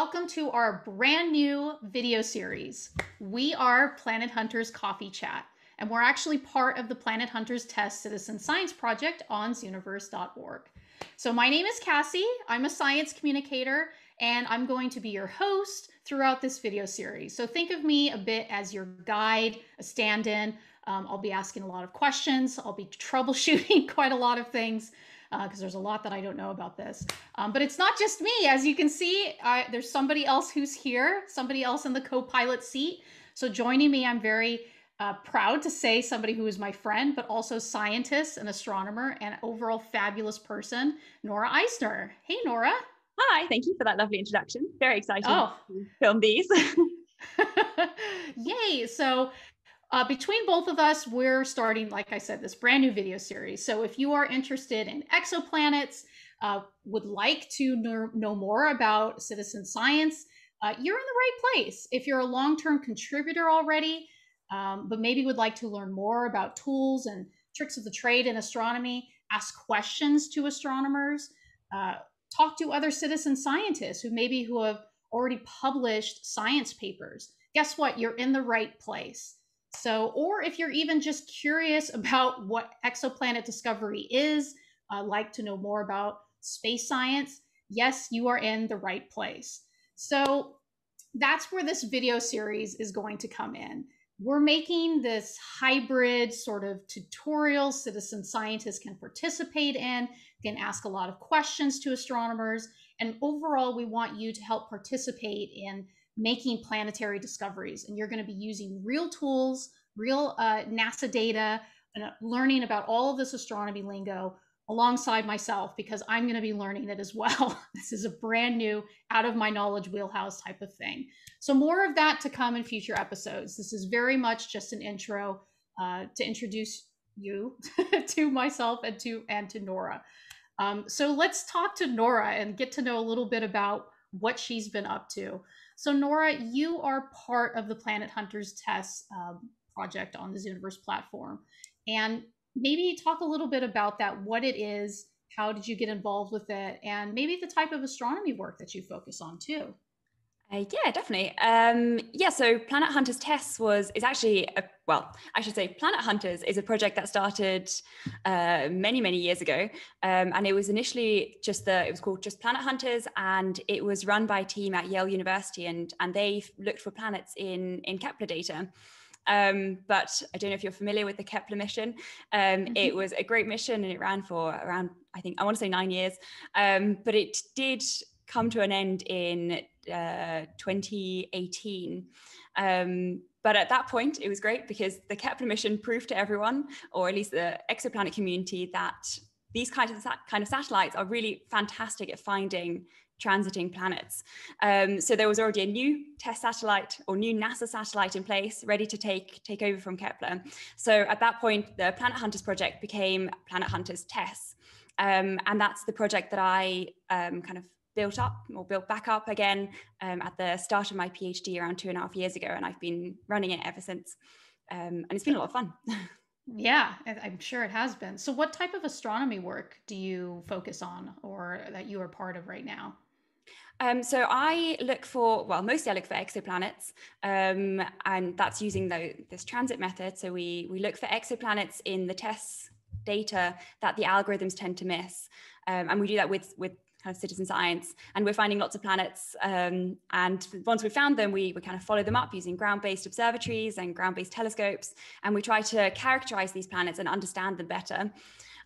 welcome to our brand new video series. We are Planet Hunters Coffee Chat, and we're actually part of the Planet Hunters TESS Citizen Science Project on Zooniverse.org. So, my name is Kassie. I'm a science communicator, and I'm going to be your host throughout this video series. So, think of me a bit as your guide, a stand in. Um, I'll be asking a lot of questions, I'll be troubleshooting quite a lot of things because uh, there's a lot that I don't know about this. Um, but it's not just me. As you can see, I, there's somebody else who's here, somebody else in the co pilot seat. So joining me, I'm very uh, proud to say somebody who is my friend, but also scientist and astronomer and overall fabulous person, Nora Eisner. Hey, Nora. Hi, thank you for that lovely introduction. Very exciting oh. to film these. Yay. So uh, between both of us, we're starting, like I said, this brand new video series. So if you are interested in exoplanets, uh, would like to know, know, more about citizen science, uh, you're in the right place. If you're a long term contributor already, um, but maybe would like to learn more about tools and tricks of the trade in astronomy, ask questions to astronomers, uh, talk to other citizen scientists who maybe who have already published science papers. Guess what? You're in the right place. So, or if you're even just curious about what exoplanet discovery is, uh, like to know more about space science, yes, you are in the right place. So, that's where this video series is going to come in. We're making this hybrid sort of tutorial citizen scientists can participate in, can ask a lot of questions to astronomers. And overall, we want you to help participate in making planetary discoveries. And you're going to be using real tools, real uh, NASA data, and uh, learning about all of this astronomy lingo alongside myself because I'm going to be learning it as well. this is a brand new, out of my knowledge wheelhouse type of thing. So, more of that to come in future episodes. This is very much just an intro uh, to introduce you to myself and to and to Nora. Um, so let's talk to Nora and get to know a little bit about what she's been up to. So, Nora, you are part of the Planet Hunters TESS um, project on the Zooniverse platform. And maybe talk a little bit about that, what it is, how did you get involved with it, and maybe the type of astronomy work that you focus on too. Uh, yeah, definitely. Um, yeah, so Planet Hunters TESS was is actually a, well, I should say Planet Hunters is a project that started uh, many many years ago, um, and it was initially just the it was called just Planet Hunters, and it was run by a team at Yale University, and and they looked for planets in in Kepler data. Um, but I don't know if you're familiar with the Kepler mission. Um, mm-hmm. It was a great mission and it ran for around, I think, I want to say nine years. Um, but it did come to an end in uh, 2018. Um, but at that point, it was great because the Kepler mission proved to everyone, or at least the exoplanet community, that these kinds of kind of satellites are really fantastic at finding transiting planets. Um, so there was already a new TESS satellite or new NASA satellite in place, ready to take take over from Kepler. So at that point, the Planet Hunters project became Planet Hunters TESS, um, and that's the project that I um, kind of built up or built back up again um, at the start of my PhD around two and a half years ago, and I've been running it ever since. Um, and it's been a lot of fun. Yeah, I'm sure it has been. So, what type of astronomy work do you focus on or that you are part of right now? Um, so I look for, well, mostly I look for exoplanets, um, and that's using the, this transit method. So we, we look for exoplanets in the TESS data that the algorithms tend to miss. Um, and we do that with, with kind of citizen science. And we're finding lots of planets. Um, and once we've found them, we, we kind of follow them up using ground-based observatories and ground-based telescopes. And we try to characterize these planets and understand them better.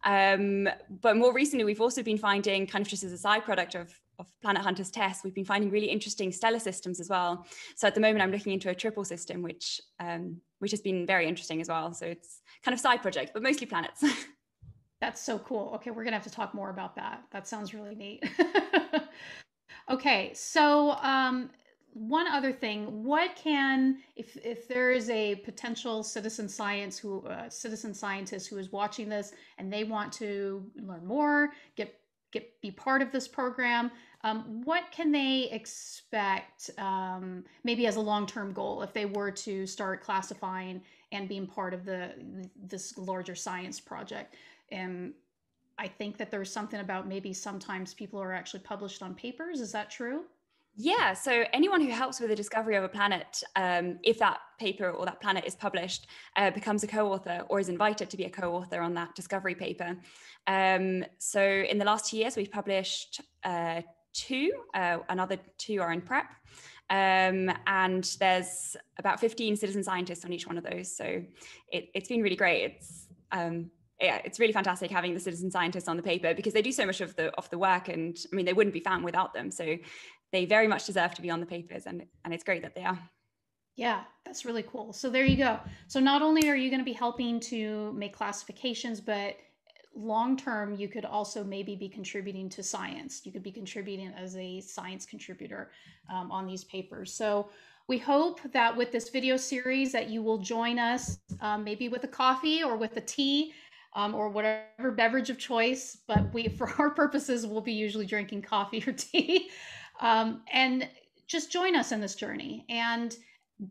Um, but more recently, we've also been finding, kind of just as a side product of, of Planet Hunters TESS, we've been finding really interesting stellar systems as well. So at the moment, I'm looking into a triple system, which um, which has been very interesting as well. So it's kind of side project, but mostly planets. That's so cool. Okay, we're gonna have to talk more about that. That sounds really neat. okay, so um, one other thing what can if if there is a potential citizen science who uh, citizen scientist who is watching this and they want to learn more get get be part of this program um, what can they expect um, maybe as a long-term goal if they were to start classifying and being part of the this larger science project and i think that there's something about maybe sometimes people are actually published on papers is that true Yeah, so anyone who helps with the discovery of a planet, um, if that paper or that planet is published, uh, becomes a co author or is invited to be a co author on that discovery paper. Um, so in the last two years, we've published uh, two, uh, another two are in prep. Um, and there's about 15 citizen scientists on each one of those. So it, has been really great. It's um, yeah, it's really fantastic having the citizen scientists on the paper because they do so much of the of the work, and I mean they wouldn't be found without them. So they very much deserve to be on the papers, and and it's great that they are. Yeah, that's really cool. So there you go. So not only are you going to be helping to make classifications, but long term you could also maybe be contributing to science you could be contributing as a science contributor um, on these papers so we hope that with this video series that you will join us um, maybe with a coffee or with a tea um, or whatever beverage of choice but we for our purposes we'll be usually drinking coffee or tea um, and just join us in this journey and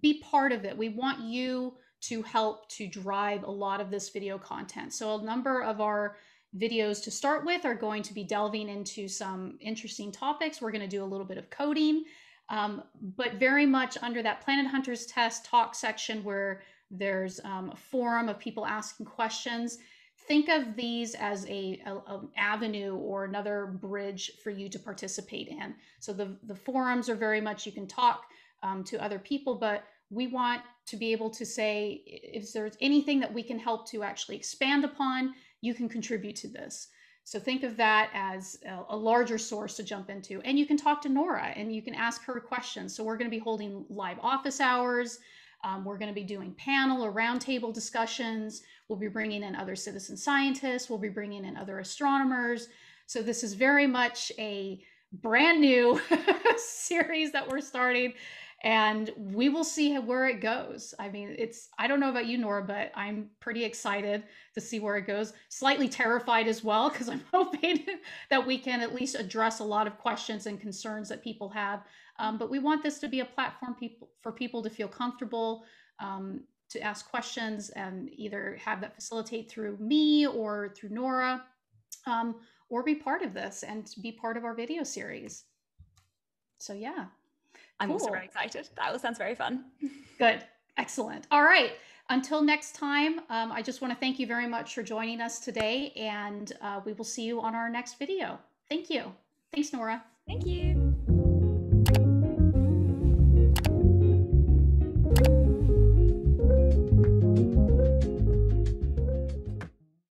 be part of it we want you to help to drive a lot of this video content. So a number of our videos to start with are going to be delving into some interesting topics. We're going to do a little bit of coding, um, but very much under that Planet Hunters TESS talk section where there's um, a forum of people asking questions. Think of these as a, a, a, avenue or another bridge for you to participate in. So the, the forums are very much you can talk um, to other people, but we want to be able to say if there's anything that we can help to actually expand upon, you can contribute to this. So think of that as a, a, larger source to jump into. And you can talk to Nora and you can ask her questions. So we're going to be holding live office hours. Um, we're going to be doing panel or roundtable discussions. We'll be bringing in other citizen scientists. We'll be bringing in other astronomers. So this is very much a brand new series that we're starting and we will see where it goes. I mean, it's I don't know about you, Nora, but I'm pretty excited to see where it goes. Slightly terrified as well because I'm hoping that we can at least address a lot of questions and concerns that people have. Um, but we want this to be a platform people for people to feel comfortable. Um, to ask questions and either have that facilitate through me or through Nora, um, or be part of this and be part of our video series. So, yeah, I'm cool. also very excited. That all sounds very fun. Good. Excellent. All right. Until next time, um, I just want to thank you very much for joining us today, and uh, we will see you on our next video. Thank you. Thanks, Nora. Thank you.